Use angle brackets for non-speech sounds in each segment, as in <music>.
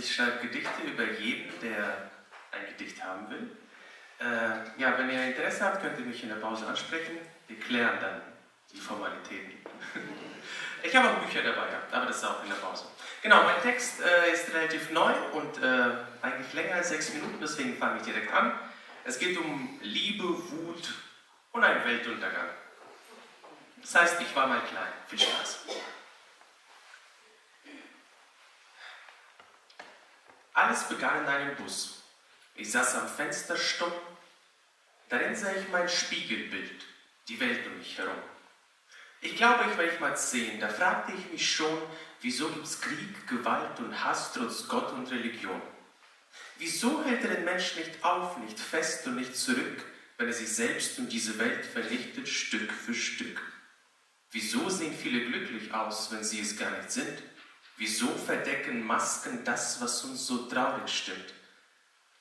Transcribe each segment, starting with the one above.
Ich schreibe Gedichte über jeden, der ein Gedicht haben will. Äh, ja, wenn ihr Interesse habt, könnt ihr mich in der Pause ansprechen. Wir klären dann die Formalitäten. <laughs> ich habe auch Bücher dabei, aber das ist auch in der Pause. Genau, mein Text äh, ist relativ neu und äh, eigentlich länger als sechs Minuten, deswegen fange ich direkt an. Es geht um Liebe, Wut und einen Weltuntergang. Das heißt, ich war mal klein. Viel Spaß. Alles begann in einem Bus. Ich saß am Fenster stumm. Darin sah ich mein Spiegelbild, die Welt um mich herum. Ich glaube, ich werde ich mal sehen. Da fragte ich mich schon, wieso gibt es Krieg, Gewalt und Hass trotz Gott und Religion? Wieso hält er den Menschen nicht auf, nicht fest und nicht zurück, wenn er sich selbst und diese Welt vernichtet, Stück für Stück? Wieso sehen viele glücklich aus, wenn sie es gar nicht sind? Wieso verdecken Masken das, was uns so traurig stimmt?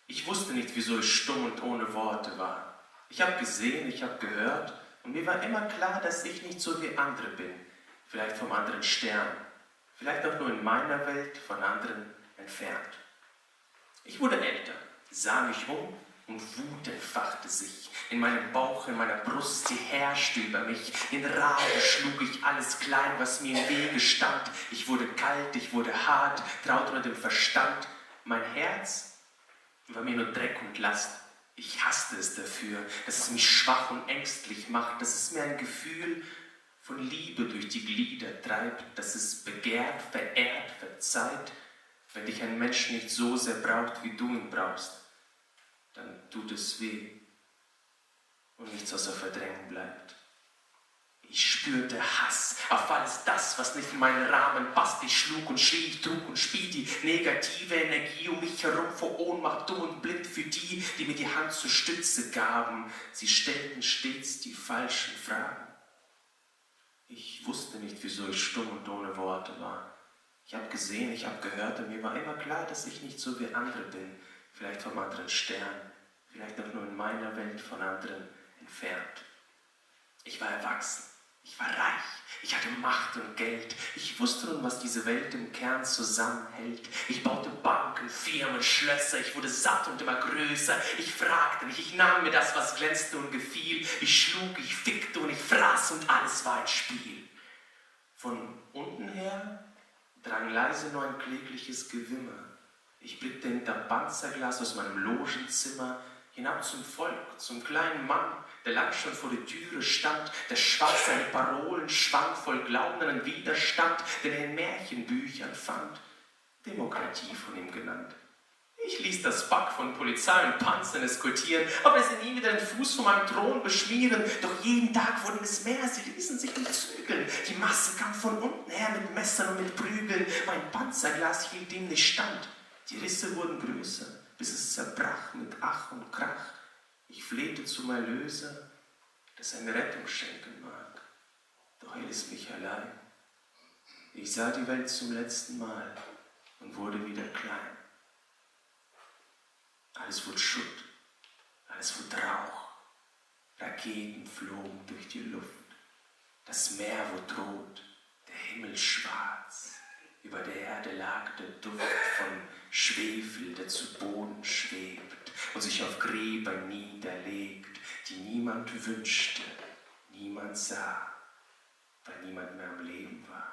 Ich wusste nicht, wieso ich stumm und ohne Worte war. Ich habe gesehen, ich habe gehört und mir war immer klar, dass ich nicht so wie andere bin, vielleicht vom anderen Stern, vielleicht auch nur in meiner Welt von anderen entfernt. Ich wurde älter, sah mich um und Wut entfachte sich. In meinem Bauch, in meiner Brust, sie herrschte über mich. In Rage schlug ich alles klein, was mir im Wege stand. Ich wurde kalt, ich wurde hart, traut unter dem Verstand. Mein Herz war mir nur Dreck und Last. Ich hasste es dafür, dass es mich schwach und ängstlich macht, dass es mir ein Gefühl von Liebe durch die Glieder treibt, dass es begehrt, verehrt, verzeiht, wenn dich ein Mensch nicht so sehr braucht, wie du ihn brauchst dann tut es weh und nichts außer Verdrängen bleibt. Ich spürte Hass auf alles das, was nicht in meinen Rahmen passt. Ich schlug und schrie, ich trug und spie die negative Energie um mich herum vor Ohnmacht, dumm und blind für die, die mir die Hand zur Stütze gaben. Sie stellten stets die falschen Fragen. Ich wusste nicht, wieso ich stumm und ohne Worte war. Ich habe gesehen, ich habe gehört und mir war immer klar, dass ich nicht so wie andere bin, vielleicht vom anderen Stern vielleicht auch nur in meiner Welt von anderen entfernt. Ich war erwachsen, ich war reich, ich hatte Macht und Geld. Ich wusste nun, was diese Welt im Kern zusammenhält. Ich baute Banken, Firmen, Schlösser. Ich wurde satt und immer größer. Ich fragte mich, ich nahm mir das, was glänzte und gefiel. Ich schlug, ich fickte und ich fraß und alles war ein Spiel. Von unten her drang leise nur ein klägliches Gewimmer. Ich blickte hinter Panzerglas aus meinem Logenzimmer hinab zum Volk, zum kleinen Mann, der lang schon vor der Türe stand, der schwach seine Parolen schwang voll Glauben an Widerstand, den er in Märchenbüchern fand. Demokratie von ihm genannt. Ich ließ das Back von Polizei und Panzern eskortieren, aber sie nie wieder den Fuß von meinem Thron beschmieren. Doch jeden Tag wurden es mehr, sie ließen sich nicht zügeln. Die Masse kam von unten her mit Messern und mit Prügeln. Mein Panzerglas hielt ihm nicht stand. Die Risse wurden größer bis es zerbrach mit Ach und Krach. Ich flehte zum Erlöser, dass er mir Rettung schenken mag. Doch er ließ mich allein. Ich sah die Welt zum letzten Mal und wurde wieder klein. Alles wurde Schutt, alles wurde Rauch. Raketen flogen durch die Luft. Das Meer wurde rot, der Himmel schwarz. Über der Erde lag der Duft von Schwefel, der zu Boden schwebt und sich auf Gräber niederlegt, die niemand wünschte, niemand sah, weil niemand mehr am Leben war.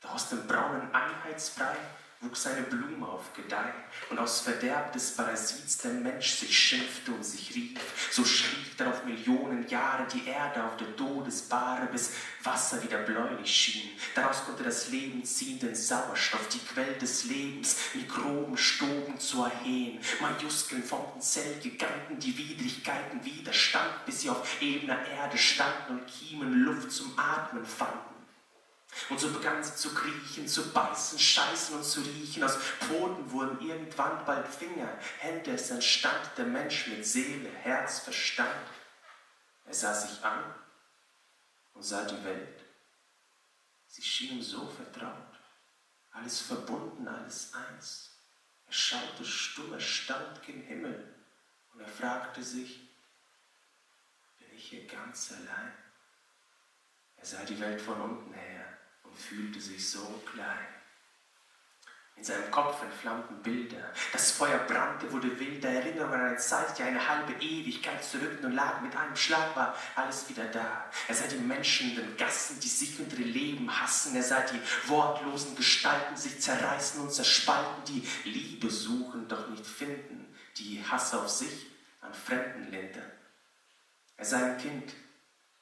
Doch aus dem braunen Einheitsbrei wuchs eine Blume auf Gedeih, und aus Verderb des Parasits der Mensch sich schimpfte und sich rief. So schrieb darauf Millionen Jahre die Erde auf der Todesbahre, bis Wasser wieder bläulich schien. Daraus konnte das Leben ziehen, den Sauerstoff, die Quelle des Lebens, Mikroben stoben zu erhehen. Majuskeln formten Zellgiganten, die Widrigkeiten widerstand, bis sie auf ebener Erde standen und Kiemen Luft zum Atmen fanden. Und so begannen sie zu kriechen, zu beißen, scheißen und zu riechen. Aus Pfoten wurden irgendwann bald Finger, Hände. Es entstand der Mensch mit Seele, Herz, Verstand. Er sah sich an und sah die Welt. Sie schien ihm so vertraut, alles verbunden, alles eins. Er schaute stumm, er stand gen Himmel und er fragte sich, bin ich hier ganz allein? Er sah die Welt von unten her und fühlte sich so klein. In seinem Kopf entflammten Bilder. Das Feuer brannte, wurde wilder. Erinnerung an eine Zeit, die eine halbe Ewigkeit zurück und lag. Mit einem Schlag war alles wieder da. Er sah die Menschen in den Gassen, die sich und ihre Leben hassen. Er sah die wortlosen Gestalten sich zerreißen und zerspalten, die Liebe suchen, doch nicht finden, die Hass auf sich an Fremden lindern. Er sah ein Kind,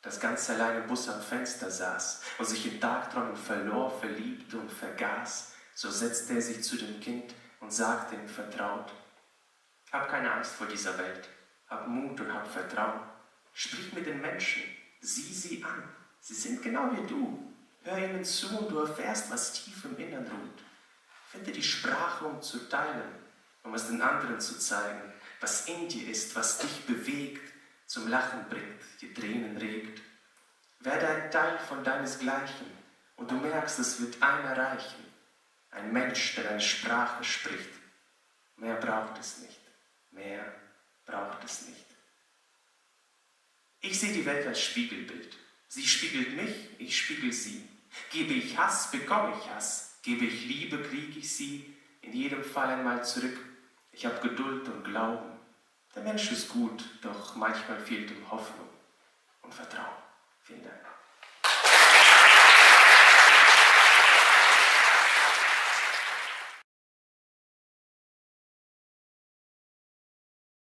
das ganz allein im Bus am Fenster saß und sich in Tagträumen verlor, verliebte und vergaß so setzte er sich zu dem Kind und sagte ihm vertraut, Hab keine Angst vor dieser Welt, hab Mut und hab Vertrauen. Sprich mit den Menschen, sieh sie an, sie sind genau wie du. Hör ihnen zu und du erfährst, was tief im Innern ruht. Finde die Sprache, um zu teilen, um es den anderen zu zeigen, was in dir ist, was dich bewegt, zum Lachen bringt, die Tränen regt. Werde ein Teil von deinesgleichen und du merkst, es wird einer reichen. Ein Mensch, der eine Sprache spricht. Mehr braucht es nicht. Mehr braucht es nicht. Ich sehe die Welt als Spiegelbild. Sie spiegelt mich, ich spiegel sie. Gebe ich Hass, bekomme ich Hass. Gebe ich Liebe, kriege ich sie. In jedem Fall einmal zurück. Ich habe Geduld und Glauben. Der Mensch ist gut, doch manchmal fehlt ihm Hoffnung und Vertrauen. Vielen Dank.